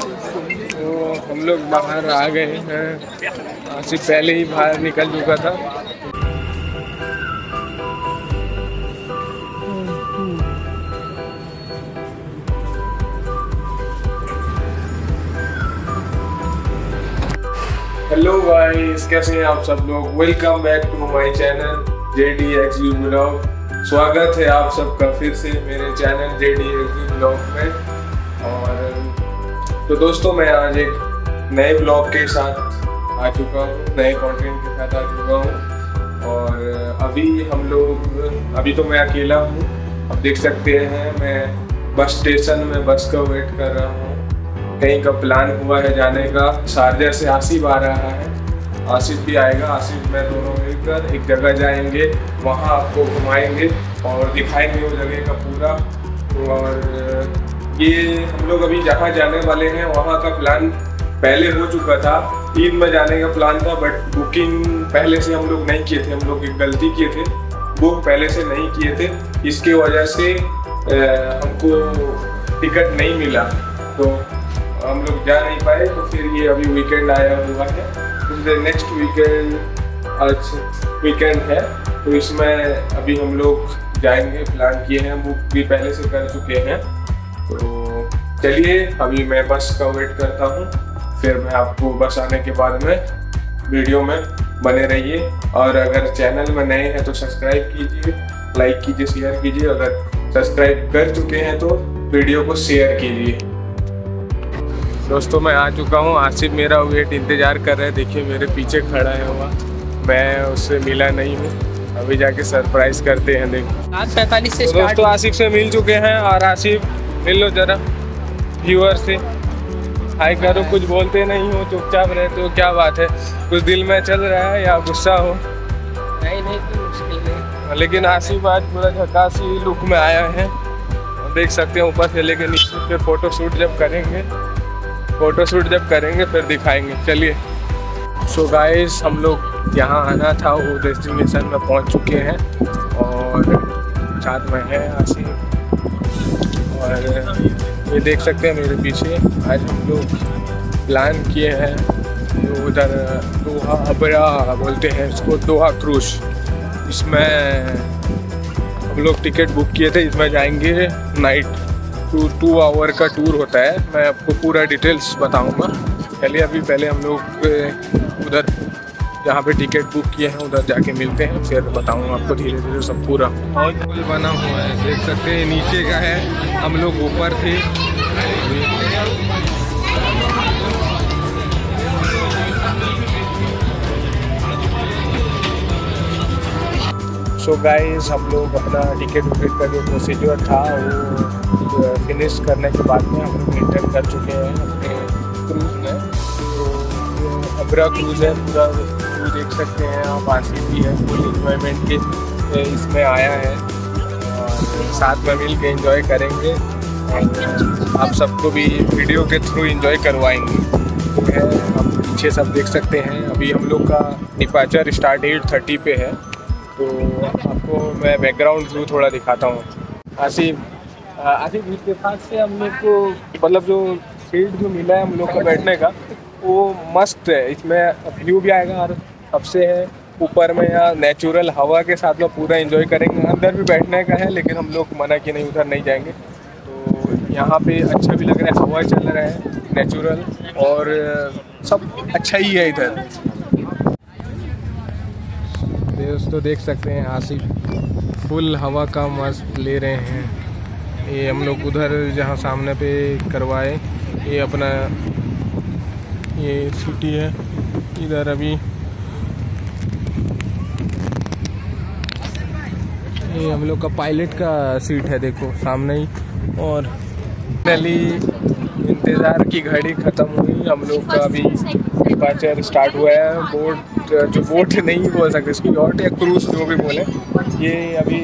तो हम लोग बाहर आ गए हैं। आसिफ पहले ही बाहर निकल चुका था। हेलो गाइस कैसे हैं आप सब लोग? Welcome back to my channel J D X blog स्वागत है आप सबका फिर से मेरे channel J D X blog में। तो दोस्तों, मैं आज एक नए ब्लॉग के साथ आ चुका हूँ, नए कंटेंट के साथ आ चुका हूँ। और अभी हम लोग, अभी तो मैं अकेला हूँ। आप देख सकते हैं, मैं बस स्टेशन में बस का वेट कर रहा हूँ। कहीं का प्लान हुआ है जाने का शारजा से आसिफ आ रहा है। आसिफ भी आएगा, आसिफ, मैं दोनों मिलकर एक जगह जाएँगे, वहाँ आपको घुमाएँगे और दिखाएँगे वो जगह का पूरा। और ये हम लोग अभी जहाँ जाने वाले हैं, वहाँ का प्लान पहले हो चुका था। ईद में जाने का प्लान था बट बुकिंग पहले से हम लोग नहीं किए थे। हम लोग एक गलती किए थे। बुक पहले से नहीं किए थे। इसके वजह से हमको टिकट नहीं मिला। तो हम लोग जा नहीं पाए तो फिर ये अभी वीकेंड आया हुआ है। तो नेक्स्ट वीकेंड आज वीकेंड है। तो इसमें अभी हम लोग जाएँगे प्लान किए हैं। बुक भी पहले से कर चुके हैं। तो चलिए अभी मैं बस का वेट करता हूँ। फिर मैं आपको बस आने के बाद में वीडियो में बने रहिए। और अगर चैनल में नए हैं तो सब्सक्राइब कीजिए लाइक कीजिए शेयर कीजिए। अगर सब्सक्राइब कर चुके हैं तो वीडियो को शेयर कीजिए। दोस्तों मैं आ चुका हूँ। आसिफ मेरा वेट इंतज़ार कर रहे हैं। देखिए मेरे पीछे खड़ा है हुआ। मैं उससे मिला नहीं हूँ। अभी जाके सरप्राइज़ करते हैं देखो। आज पैंतालीस से तो दोस्तों आसिफ से मिल चुके हैं और आसिफ मिल लो ज़रा। व्यूअर से। हाय करो कुछ बोलते नहीं हो चुपचाप रहते हो क्या बात है? कुछ दिल में चल रहा है या गुस्सा हो? नहीं नहीं कोई मुश्किल नहीं लेकिन आसिफ आज पूरा झकासी लुक में आया है। देख सकते हैं ऊपर से लेके नीचे फिर फ़ोटो शूट जब करेंगे फ़ोटो शूट जब करेंगे फिर दिखाएँगे। चलिए। सो गाइस हम लोग यहाँ आना था वो डेस्टिनेशन में पहुँच चुके हैं और साथ में है आसी और ये देख सकते हैं मेरे पीछे। आज हम लोग प्लान किए हैं तो उधर दोहा अबरा बोलते हैं इसको, दोहा क्रूज इसमें हम लोग टिकट बुक किए थे। इसमें जाएँगे नाइट टू टू आवर का टूर होता है। मैं आपको पूरा डिटेल्स बताऊँगा। चलिए अभी, पहले हम लोग उधर जहाँ पे टिकट बुक किए हैं उधर जाके मिलते हैं फिर बताऊँगा आपको धीरे धीरे सब पूरा। और पुल बना हुआ है देख सकते हैं नीचे का है हम लोग ऊपर थे। सो गाइस हम लोग अपना टिकट विकेट का जो प्रोसीजर था वो फिनिश करने के बाद में हम लोग इंटर कर चुके हैं अपने क्रूज़ में। तो अबरा क्रूज़ है पूरा देख सकते हैं आप आसी भी है फुल इन्जॉयमेंट के इसमें आया है। और साथ में मिल के इन्जॉय करेंगे और आप सबको भी वीडियो के थ्रू इन्जॉय करवाएँगे। है, आप पीछे सब देख सकते हैं, अभी हम लोग का डिपाचर स्टार्ट एट थर्टी पे है। तो आपको मैं बैकग्राउंड व्यू थोड़ा दिखाता हूँ। आसिफ आसिफ पास से हम लोग को मतलब जो सीट जो मिला है हम लोग को बैठने का, वो मस्त है। इसमें व्यू भी आएगा और सबसे है। ऊपर में या नेचुरल हवा के साथ में पूरा एंजॉय करेंगे। अंदर भी बैठने का है, लेकिन हम लोग मना कि नहीं, उधर नहीं जाएँगे। तो यहाँ पे अच्छा भी लग रहा है, हवा चल रहा है नेचुरल और सब अच्छा ही है इधर। दोस्तों, देख सकते हैं, आसिफ फुल हवा का मस्त ले रहे हैं। ये हम लोग उधर जहाँ सामने पे करवाए, ये अपना, ये सिटी है। इधर अभी ये हम लोग का पायलट का सीट है देखो, सामने ही। और पहली इंतज़ार की घड़ी ख़त्म हुई। हम लोग का अभी डिपाचर स्टार्ट हुआ है। बोट जो बोट नहीं बोल सकते, इसकी यॉट या क्रूज जो भी बोले, ये अभी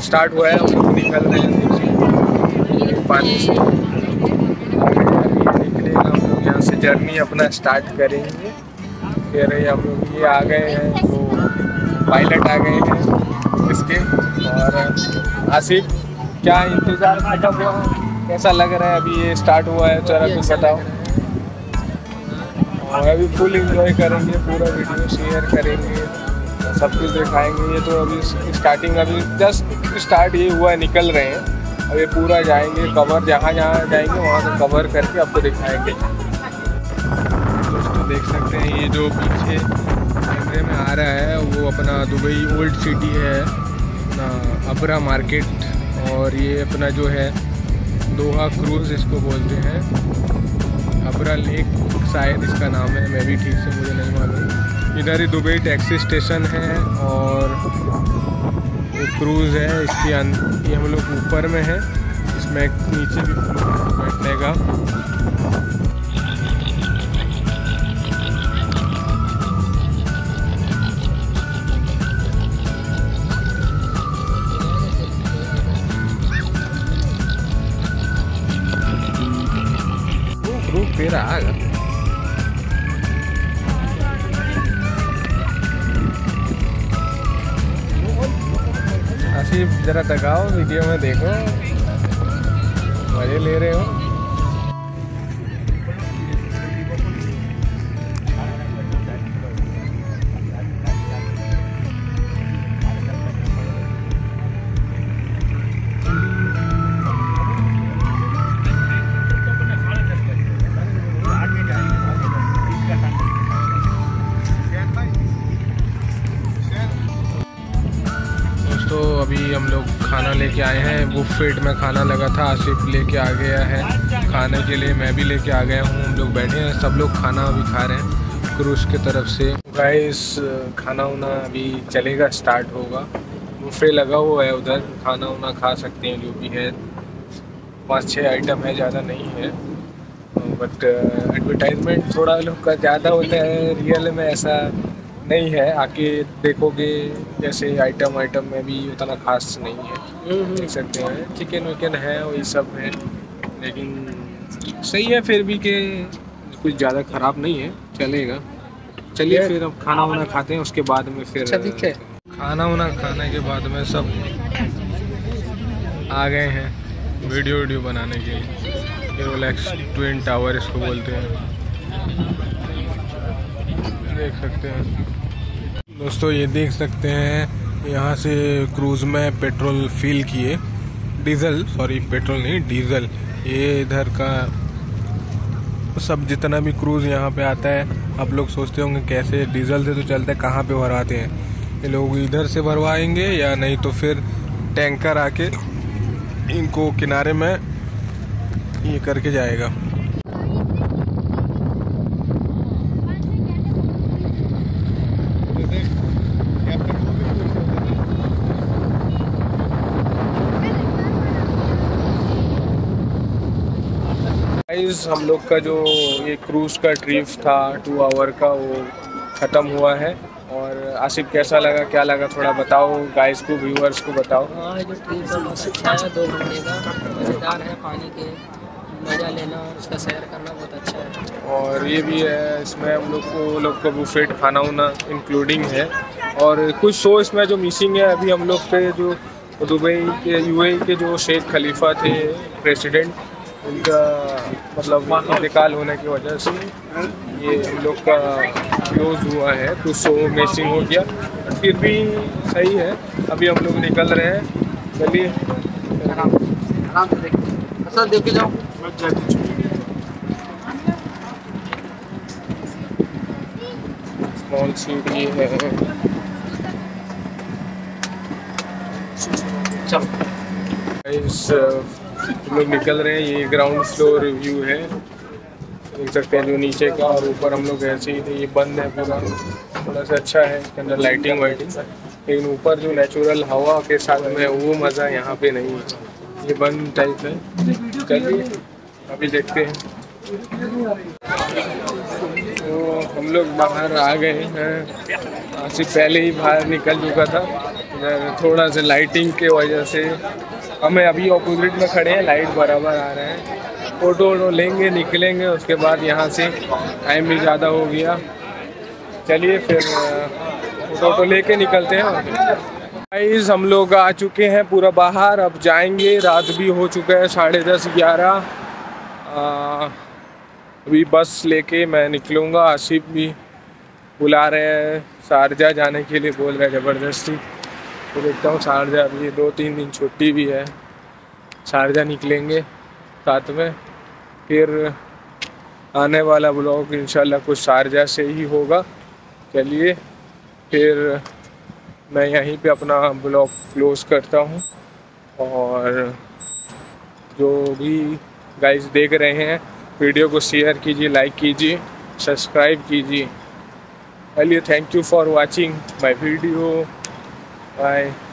स्टार्ट हुआ है। हम लोग निकल रहे हैं। पानी से। हम लोग यहाँ से जर्नी अपना स्टार्ट करेंगे। फिर हम लोग, ये आ गए हैं तो पायलट आ गए हैं। इसके। और, आसिफ, क्या इंतज़ार खत्म हुआ है? कैसा लग रहा है? अभी ये स्टार्ट हुआ है जरा कुछ बताओ। और अभी फुल इंजॉय करेंगे, पूरा वीडियो शेयर करेंगे, सब कुछ दिखाएँगे। ये तो अभी स्टार्टिंग अभी जस्ट स्टार्ट ये हुआ है निकल रहे हैं। अभी पूरा जाएँगे कवर जहाँ जहाँ जाएँगे, वहाँ से कवर करके आपको दिखाएँगे। दोस्तों, देख सकते हैं ये जो पीछे कैमरे में आ रहा है, वो अपना दुबई ओल्ड सिटी है अबरा मार्केट, और ये अपना जो है, दोहा क्रूज़ इसको बोलते हैं। अबरा लेक शायद इसका नाम है, मैं भी ठीक से मुझे नहीं मालूम। इधर ही दुबई टैक्सी स्टेशन है, और ये क्रूज़ है, इसके ये हम लोग ऊपर में है, इसमें नीचे भी बैठने का। फिर आएगा आसिफ जरा टकाओ वीडियो में देखो मज़े ले रहे हो लेके आए हैं। बुफेट में खाना लगा था, आसिफ लेके आ गया है। खाने के लिए मैं भी लेके आ गया हूँ। हम लोग बैठे हैं, सब लोग खाना अभी खा रहे हैं, क्रूज की तरफ़ से। गाइस खाना वाना अभी चलेगा स्टार्ट होगा। बुफे लगा हुआ है उधर। खाना वाना खा सकते हैं, जो भी है। पाँच छः आइटम है, ज़्यादा नहीं है। बट एडवर्टाइजमेंट थोड़ा लोग का ज़्यादा होता है। रियल में ऐसा नहीं है। आके देखोगे जैसे आइटम आइटम में भी उतना खास नहीं है। हम्म, हम्म। देख सकते हैं। चिकन विकन है वही सब है लेकिन सही है फिर भी के कुछ ज़्यादा ख़राब नहीं है चलेगा। चलिए फिर अब खाना वाना खाते हैं उसके बाद में फिर अच्छा ठीक है। खाना वाना खाने के बाद में सब आ गए हैं वीडियो वीडियो बनाने के लिए। रोलैक्स ट्विन टावर इसको बोलते हैं। देख सकते हैं। दोस्तों, ये देख सकते हैं, यहाँ से क्रूज़ में पेट्रोल फिल किए। डीजल, सॉरी, पेट्रोल नहीं, डीजल। ये इधर का सब जितना भी क्रूज़ यहाँ पे आता है, आप लोग सोचते होंगे, कैसे डीजल से तो चलते हैं, कहाँ पे भरवाते हैं? ये लोग इधर से भरवाएँगे या नहीं तो फिर टैंकर आके इनको किनारे में ये करके जाएगा। गाइस हम लोग का जो ये क्रूज़ का ट्रिप था टू आवर का वो ख़त्म हुआ है। और आसिफ कैसा लगा क्या लगा? थोड़ा बताओ गाइस को व्यूअर्स को बताओ। हाँ जो ट्रिप है बहुत अच्छा है दो घंटे का। मज़ेदार है पानी के मज़ा लेना और उसका सैर करना बहुत अच्छा है। और ये भी है इसमें हम लोग को लोग का बुफेट खाना वाना इंक्लूडिंग है। और कुछ शो इसमें जो मिसिंग है अभी हम लोग के जो दुबई के यूएई के जो शेख खलीफा थे प्रेसिडेंट उनका मतलब इंतकाल होने की वजह से ये हम लोग का क्लोज हुआ है कुछ शो मिसिंग हो गया। फिर भी सही है अभी हम लोग निकल रहे हैं। चलिए। देख जाओ। स्मॉल सीट ये है। इस हम लोग निकल रहे हैं, ये ग्राउंड फ्लोर व्यू है। देख सकते हैं जो नीचे का और ऊपर हम लोग ऐसे ही थे, ये बंद है पूरा। थोड़ा सा अच्छा है, इसके अंदर लाइटिंग वाइटिंग। लेकिन ऊपर जो नेचुरल हवा के साथ में वो मज़ा यहाँ पे नहीं है। ये बंद टाइप है। चलिए, अभी देखते हैं। तो हम लोग बाहर आ गए हैं। आज से पहले ही बाहर निकल चुका था। थोड़ा सा लाइटिंग के वजह से हमें अभी अपोजिट में खड़े हैं लाइट बराबर आ रहे हैं। फ़ोटो वोटो लेंगे, निकलेंगे, उसके बाद यहाँ से टाइम भी ज़्यादा हो गया। चलिए फिर फ़ोटो वोटो लेके निकलते हैं गाइस हम लोग आ चुके हैं पूरा बाहर, अब जाएँगे। रात भी हो चुका है, साढ़े दस ग्यारह। अभी बस लेके मैं निकलूँगा, आसिफ भी बुला रहे हैं, शारजा जाने के लिए बोल रहे हैं, ज़बरदस्ती। तो देखता हूँ शारजा अभी दो तीन दिन छुट्टी भी है। शारजा निकलेंगे साथ में। फिर आने वाला ब्लॉग इंशाल्लाह कुछ शारजा से ही होगा। चलिए, फिर मैं यहीं पे अपना ब्लॉग क्लोज करता हूँ। और जो भी गाइस देख रहे हैं, वीडियो को शेयर कीजिए लाइक कीजिए सब्सक्राइब कीजिए। चलिए thank you for watching my video 拜。